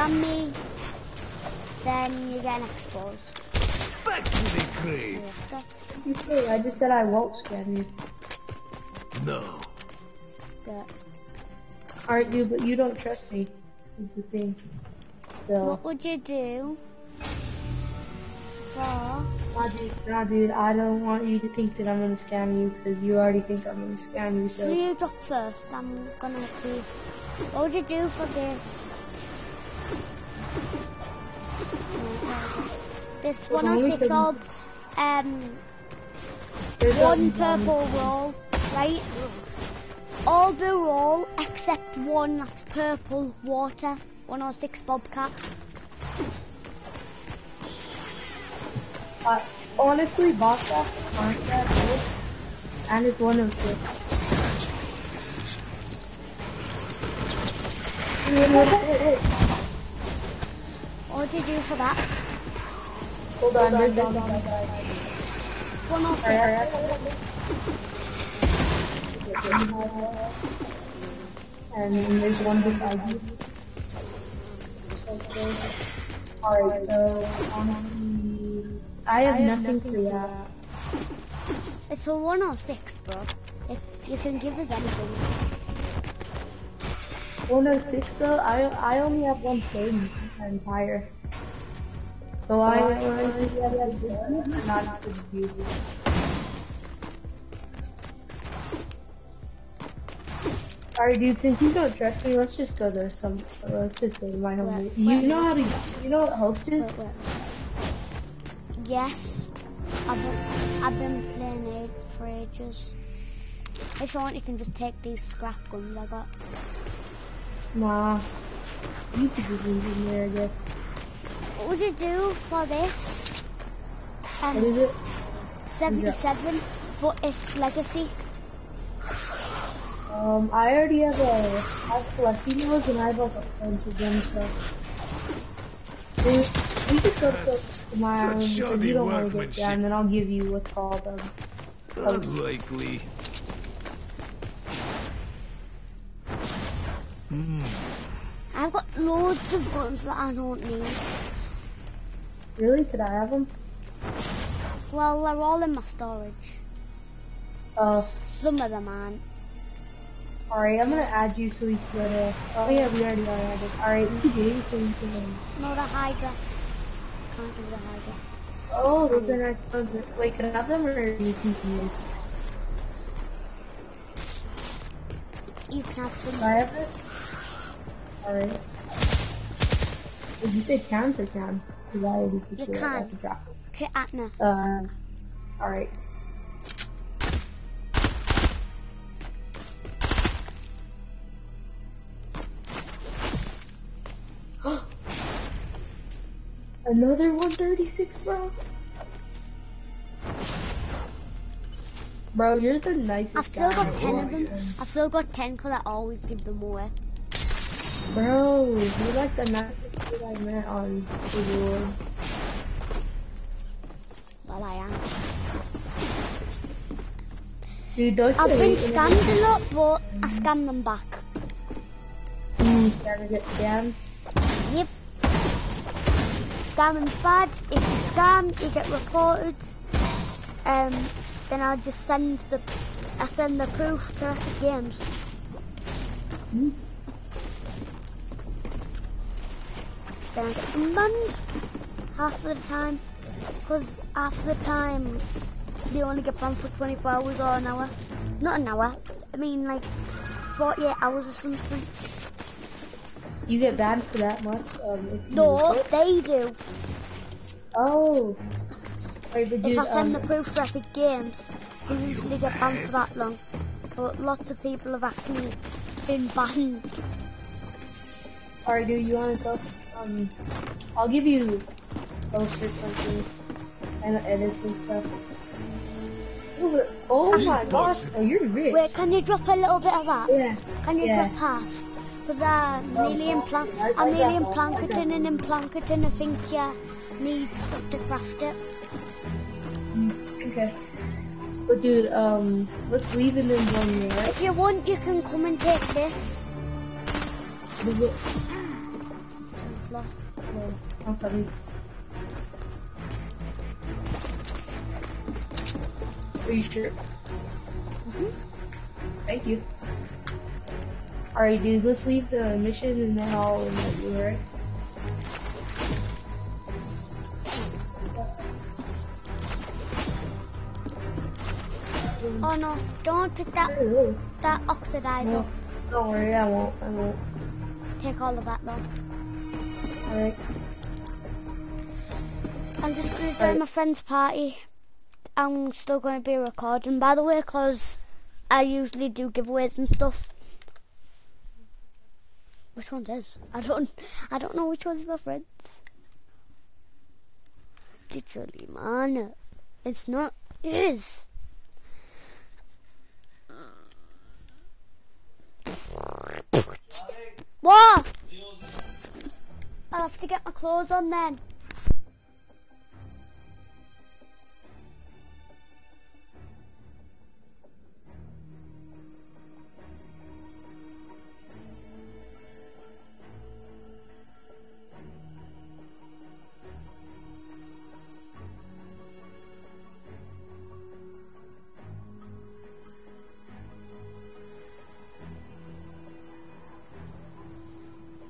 scam me, then you're getting exposed. Back to the grave. You say, I just said I won't scam you. No. Good. Alright, dude, but you don't trust me. Is the thing. So, What would you do for... nah, dude, nah, dude, I don't want you to think that I'm gonna scam you because you already think I'm gonna scam you. So, You drop first, I'm gonna be... What would you do for this? This Well, then we 106 can- orb, um, one purple roll, right? All blue roll except one that's purple water. 106 Bobcat. Uh, honestly, Bobcat aren't that good, and it's one of six. What did you do for that? Hold on, there's one. 106. And then there's one beside you. Alright, so um, I have nothing for that. It's a 106, bro. It, you can give us anything. 106 though, I I only have one thing So I only have a good and not good view. Alright dude, since you don't trust me, let's just go to some, let's just go to my home. You know how to, you know what host is? Yes. I've been, I've been playing it for ages. If you want, you can just take these scrap guns I got. Nah. You could just leave it in there, I guess. What would you do for this? What is Um, it? 77, but it's legacy. Um, I already have a, I have Latinos and I have like a bunch of them, so. Dude, we could go to my Such island because shoddy you don't want to get down, then I'll give you what's called, um, Unlikely. Loads of guns that I don't need. really? Could I have them? Well, they're all in my storage. Uh, Some of them aren't. alright, I'm gonna add you so we can go to, oh yeah, we already are added. Alright, we can do it so we can, No, the Hydra. Can't do the Hydra. oh, those are nice guns. Wait, can I have them or you can keep them? You can have Can them. I have it? Alright. Did you say cans or can? Because I already You can. at the drop. Okay, Atna. Uh, alright. Another 136, bro? Bro, you're the nicest I've still guy. got 10 of them. I've still got 10 because I always give them away. Bro, you're like the nicest kid I met on the world. Well, I am. Dude, don't I've been scammed a lot, but I scam them back. You get scammed. Yep. Scamming's bad. If you scam, you get reported. Um, then I just send the I send the proof to Epic Games. Hmm? Get them banned half of the time. Because half the time they only get banned for 24 hours or an hour. Not an hour. I mean like 48 hours or something. You get banned for that much? Um, No, they do. Oh. Wait, If dude, I send um, the proof to Epic Games, they usually get banned for that long. But lots of people have actually been banned. alright, dude, you wanna go? Um, I'll give you posters something and edits and stuff. Oh, Oh my gosh, oh, you're rich. Wait, can you drop a little bit of that? Yeah. Can you yeah. drop half? Because I'm Oh, nearly in Plan- I- I I'm nearly in got that, I got Plankerton, and in. Plankerton I think you need stuff to craft it. Okay. But dude, um, let's leave it in one more. If you want, you can come and take this. Is it- floor. No, I'm coming. Are you sure? Mhm. Thank you. Alright, dude, let's leave the mission and then I'll invite you, alright? Oh no, don't pick that that oxidizer. No, don't worry, I won't, I won't. Take all of that though. Alright. I'm just gonna join Alright. my friend's party. I'm still gonna be recording, by the way, because I usually do giveaways and stuff. Which one's his? I don't. I don't know which one's my friend's. Literally, man, it's not his. What? I'll have to get my clothes on then.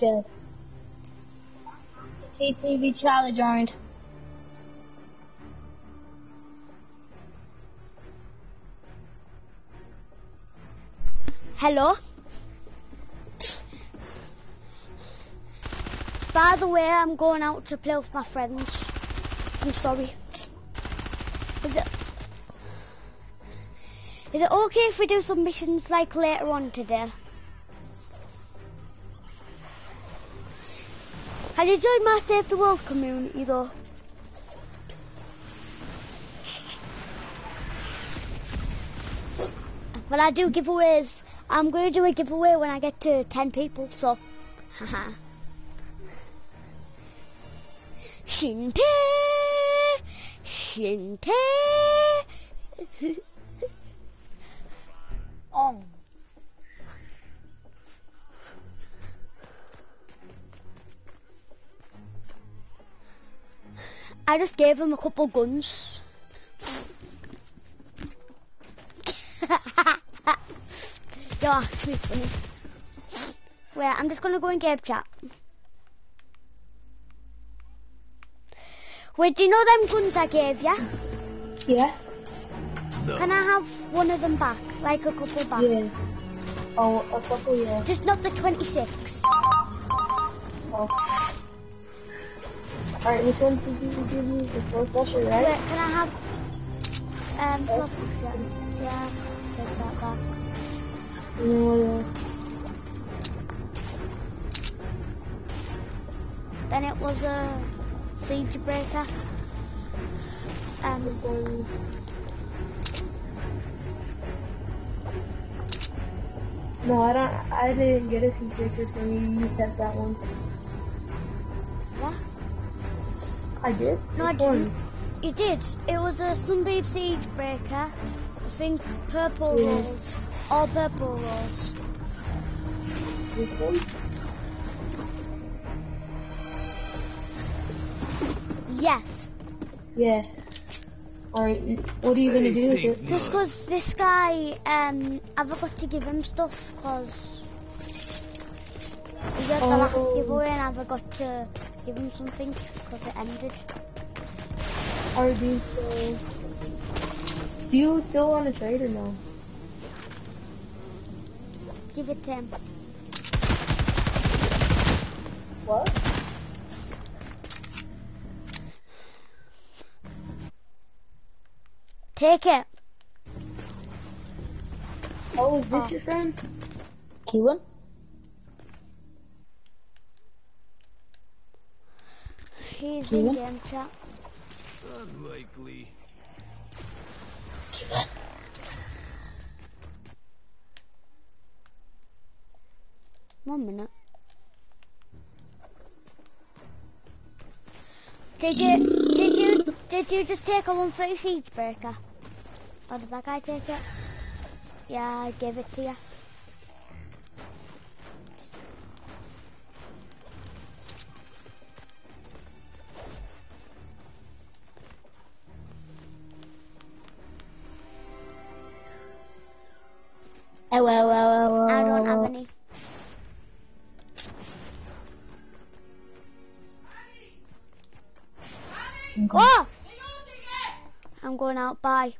Good. TTV Charlie joined. Hello? By the way, I'm going out to play with my friends. I'm sorry. Is it, is it okay if we do some missions like later on today? You joined my Save the World community though? But I do giveaways. I'm going to do a giveaway when I get to 10 people, so. Haha. Shinte! Shinte! Oh. I just gave him a couple guns. You're actually funny. Wait, I'm just gonna go in game chat. Wait, do you know them guns I gave you? Yeah? No. Can I have one of them back? Like a couple back? Yeah. Oh, a couple, yeah. Just not the 26. Oh. Alright, which ones did you give me? The four Wait, right? can I have... Um, plus, yeah, yeah, take that back. And then? Then it was a siege breaker. Um, No, I don't. I didn't get a siege breaker from you. You sent that one. what? I did. No, I didn't. You did. It was a Sunbeam siege breaker. I think purple Yeah. rolls. All purple rolls. Yes. Yeah. Alright. What are you gonna do with it? hey, Just 'cause this guy, um, I forgot to give him stuff 'cause he got the last Oh. giveaway and I forgot to give him something 'cause it ended. Are these? Uh, do you still want to trade or no? Give it to him. What? Take it. Oh, is this Oh. your friend? Keelan? He's in Yeah. game chat. Unlikely. Keelan? One minute. Did you did you did you just take a 130 siege breaker? Or did that guy take it? Yeah, I gave it to you. Going out. Bye.